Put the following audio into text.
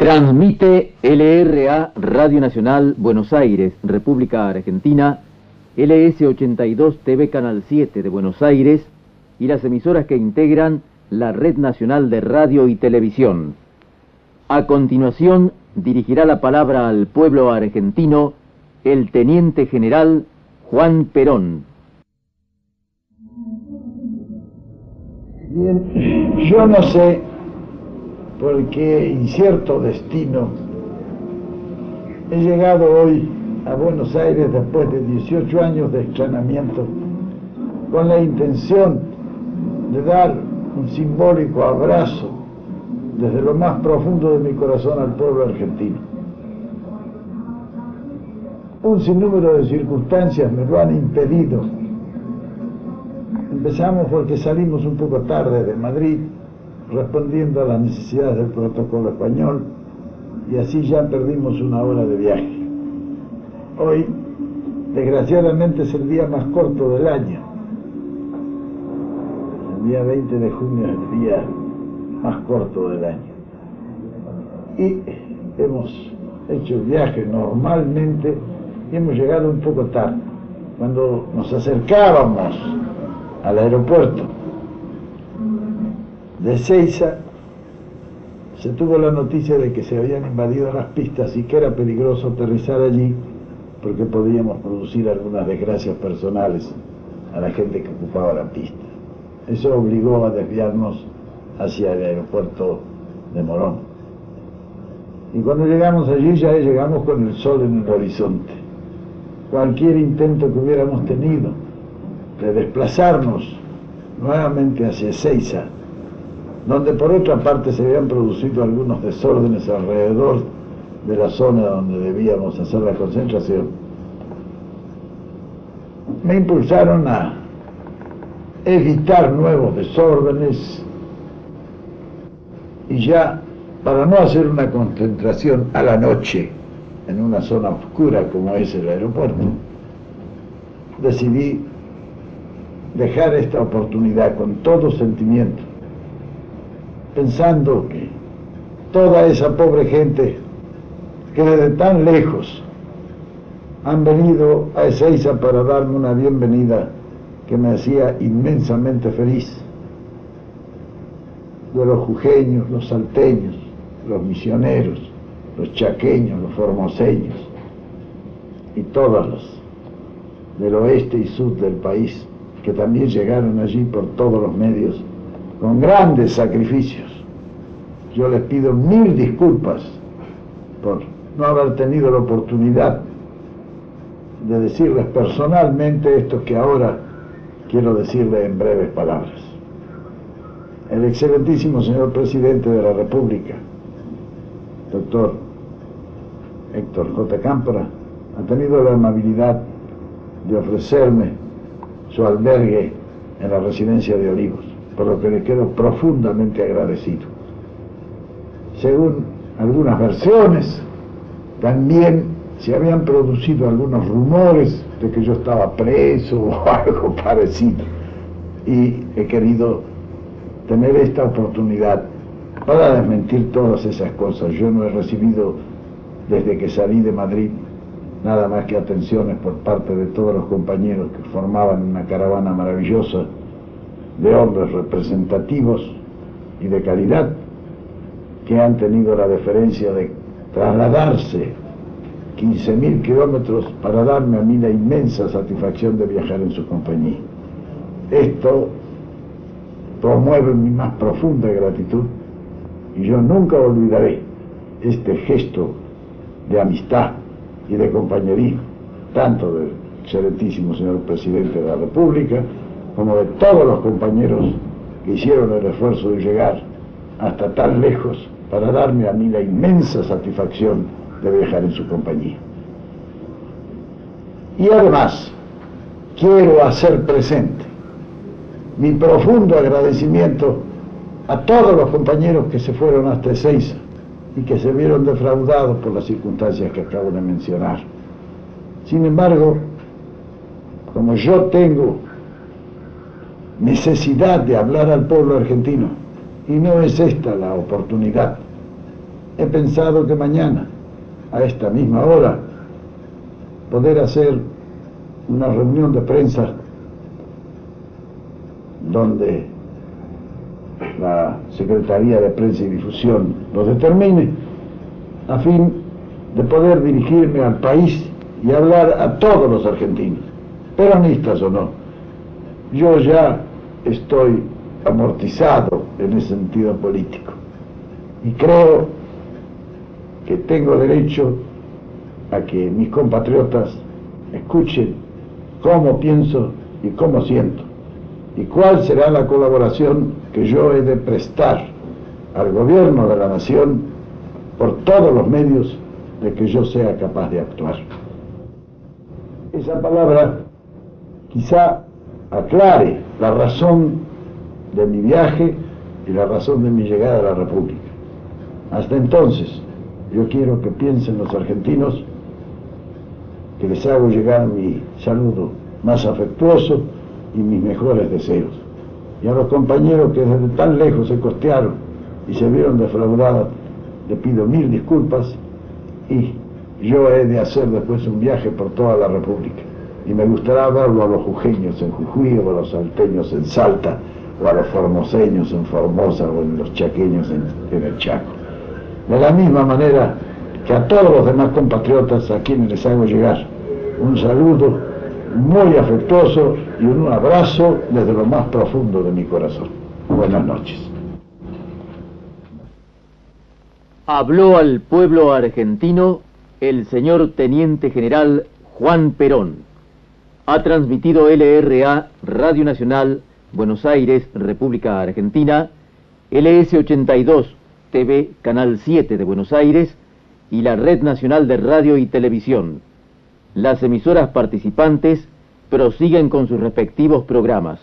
Transmite LRA Radio Nacional Buenos Aires, República Argentina, LS82 TV Canal 7 de Buenos Aires y las emisoras que integran la Red Nacional de Radio y Televisión. A continuación, dirigirá la palabra al pueblo argentino el Teniente General Juan Perón. Bien, yo no sé por qué incierto destino he llegado hoy a Buenos Aires después de 18 años de estrenamiento con la intención de dar un simbólico abrazo desde lo más profundo de mi corazón al pueblo argentino. Un sinnúmero de circunstancias me lo han impedido. Empezamos porque salimos un poco tarde de Madrid, respondiendo a las necesidades del protocolo español, y así ya perdimos una hora de viaje. Hoy, desgraciadamente, es el día más corto del año. El día 20 de junio es el día más corto del año. Y hemos hecho el viaje normalmente y hemos llegado un poco tarde. Cuando nos acercábamos al aeropuerto de Ceiza, se tuvo la noticia de que se habían invadido las pistas y que era peligroso aterrizar allí porque podíamos producir algunas desgracias personales a la gente que ocupaba la pista. Eso obligó a desviarnos hacia el aeropuerto de Morón. Y cuando llegamos allí ya llegamos con el sol en el horizonte. Cualquier intento que hubiéramos tenido de desplazarnos nuevamente hacia Ceiza, donde por otra parte se habían producido algunos desórdenes alrededor de la zona donde debíamos hacer la concentración, me impulsaron a evitar nuevos desórdenes y ya para no hacer una concentración a la noche en una zona oscura como es el aeropuerto, decidí dejar esta oportunidad con todo sentimiento, pensando que toda esa pobre gente que desde tan lejos han venido a Ezeiza para darme una bienvenida que me hacía inmensamente feliz. De los jujeños, los salteños, los misioneros, los chaqueños, los formoseños y todos los del oeste y sur del país que también llegaron allí por todos los medios con grandes sacrificios. Yo les pido mil disculpas por no haber tenido la oportunidad de decirles personalmente esto que ahora quiero decirles en breves palabras. El excelentísimo señor presidente de la República, doctor Héctor J. Cámpora, ha tenido la amabilidad de ofrecerme su albergue en la residencia de Olivos, por lo que le quedo profundamente agradecido. Según algunas versiones, también se habían producido algunos rumores de que yo estaba preso o algo parecido. Y he querido tener esta oportunidad para desmentir todas esas cosas. Yo no he recibido desde que salí de Madrid nada más que atenciones por parte de todos los compañeros que formaban una caravana maravillosa de hombres representativos y de calidad que han tenido la deferencia de trasladarse 15.000 kilómetros para darme a mí la inmensa satisfacción de viajar en su compañía. Esto promueve mi más profunda gratitud y yo nunca olvidaré este gesto de amistad y de compañerismo, tanto del excelentísimo señor presidente de la República como de todos los compañeros que hicieron el esfuerzo de llegar hasta tan lejos para darme a mí la inmensa satisfacción de viajar en su compañía. Y además, quiero hacer presente mi profundo agradecimiento a todos los compañeros que se fueron hasta Ezeiza y que se vieron defraudados por las circunstancias que acabo de mencionar. Sin embargo, como yo tengo necesidad de hablar al pueblo argentino, y no es esta la oportunidad, he pensado que mañana, a esta misma hora, poder hacer una reunión de prensa donde la Secretaría de Prensa y Difusión lo determine, a fin de poder dirigirme al país y hablar a todos los argentinos, peronistas o no. Yo ya estoy amortizado en ese sentido político y creo que tengo derecho a que mis compatriotas escuchen cómo pienso y cómo siento y cuál será la colaboración que yo he de prestar al gobierno de la nación por todos los medios de que yo sea capaz de actuar. Esa palabra quizá aclare la razón de mi viaje y la razón de mi llegada a la República. Hasta entonces, yo quiero que piensen los argentinos que les hago llegar mi saludo más afectuoso y mis mejores deseos. Y a los compañeros que desde tan lejos se costearon y se vieron defraudados, le pido mil disculpas y yo he de hacer después un viaje por toda la República. Y me gustará verlo a los jujeños en Jujuy o a los salteños en Salta o a los formoseños en Formosa o en los chaqueños en, en el Chaco. De la misma manera que a todos los demás compatriotas a quienes les hago llegar un saludo muy afectuoso y un abrazo desde lo más profundo de mi corazón. Buenas noches. Habló al pueblo argentino el señor Teniente General Juan Perón. Ha transmitido LRA Radio Nacional Buenos Aires, República Argentina, LS82 TV Canal 7 de Buenos Aires y la Red Nacional de Radio y Televisión. Las emisoras participantes prosiguen con sus respectivos programas.